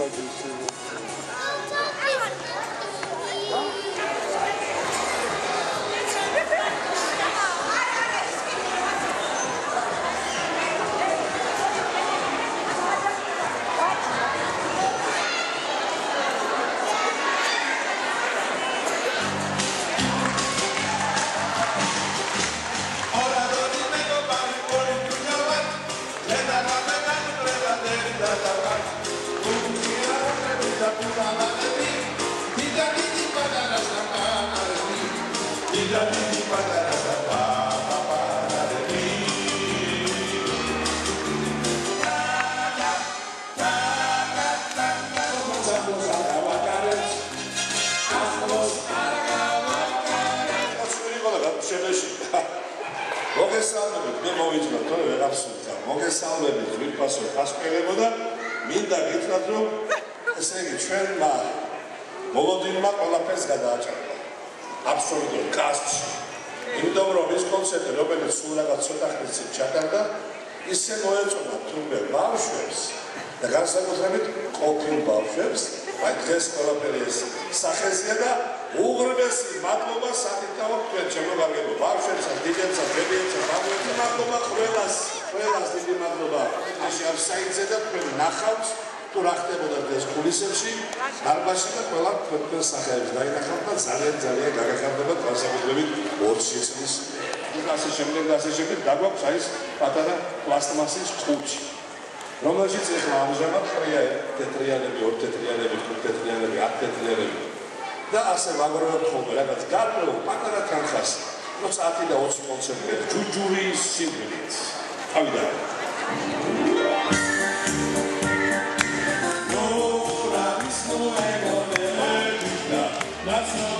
like this. გაიგებადი მოგესალმებით, მე მოვიძნოთ, თორე ვეღარ სულთა. მოგესალმებით, ვიფასო ხასყელებო და მინდა გითხრათ, რომ ესე იგი ჩვენმა მოლოდინმა ყველაფერს გადააჭარბა. აბსოლუტურ კასტში. იმიტომ რომ ეს კონცერტი, რომელიც სულ რაღაც ცოტა ხნის წინ ჩატარდა, ისე მოეწონა თუმე ბავშვებს და განსაკუთრებით ყოფილ ბავშვებს, აი დღეს ყველაფერი ეს სახეზია და უღრმესი მადლობა საკითხავ თქვენ შემოგარგებო ბავშვებსაც, დიდებსაც, ბებიებსაც, ბაბუებსაც, მადლობა ყველას, ყველას დიდი მადლობა. ეს არ საინზე და თქვენ ნახავთ თუ რა ხდებოდა დღეს კულისებში, დარბაზში და ყველა თქვენ სახელებს დაინახავთ და ძალიან ძალიან გაგახარდება განსაკუთრებით 20 წლის ასე შემდეგ და ასე შემდეგ დაგვაქვს აი ეს პატარა პლასტმასის ყუთი რომელშიც ახლა ამჟამად ყრია ტეტრიანები, ორ ტეტრიანები, ხუთ ტეტრიანები, ათ ტეტრიანები და ასე მაგრობთ ხოლმე რაღაც გარკვეულ პატარა თანხას. როცა 10 და 20 კონცერტი ჯუჯურის სიმღერით. თავიდან. როგორც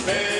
Fair.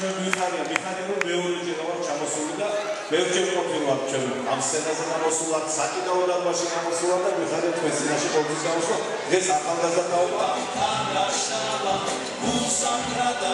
ჩვენ მიხარია მიხარია რომ მეორე ჯერ ვარ ჩამოსული და ბევრჯერ ყოფილი ვარ ჩვენ ამ სცენაზე გამოსულად საკიდაო დაბაში გამოსულა და მიხარია თქვენ სცენაში ყოველთვის გამოსულა დღეს ახალგაზრდა თაობა. ანდაშალა უსამრადა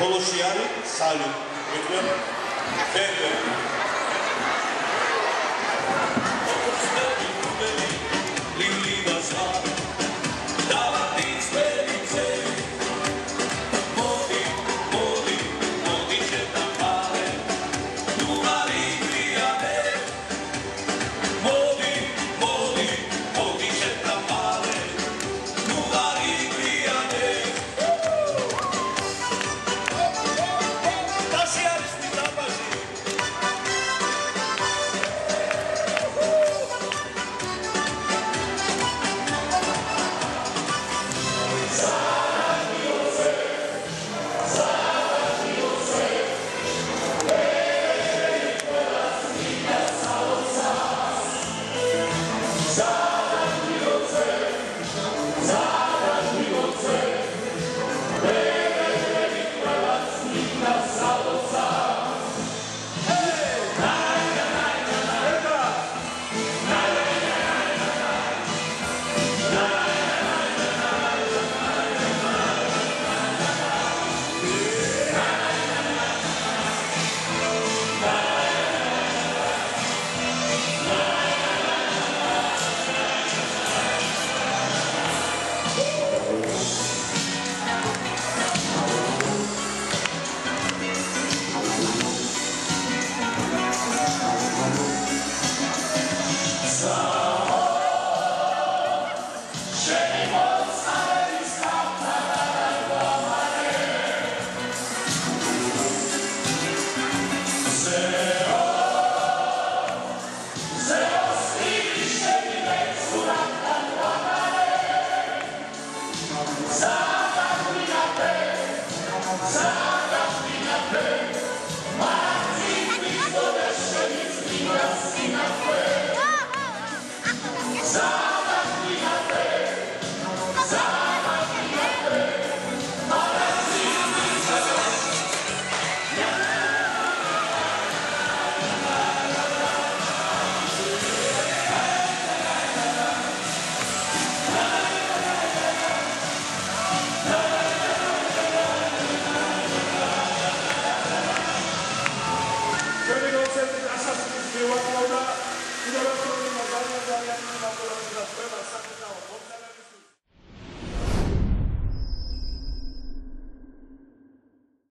ბოლოში არის სალი. ვიტყვი. ფერმერი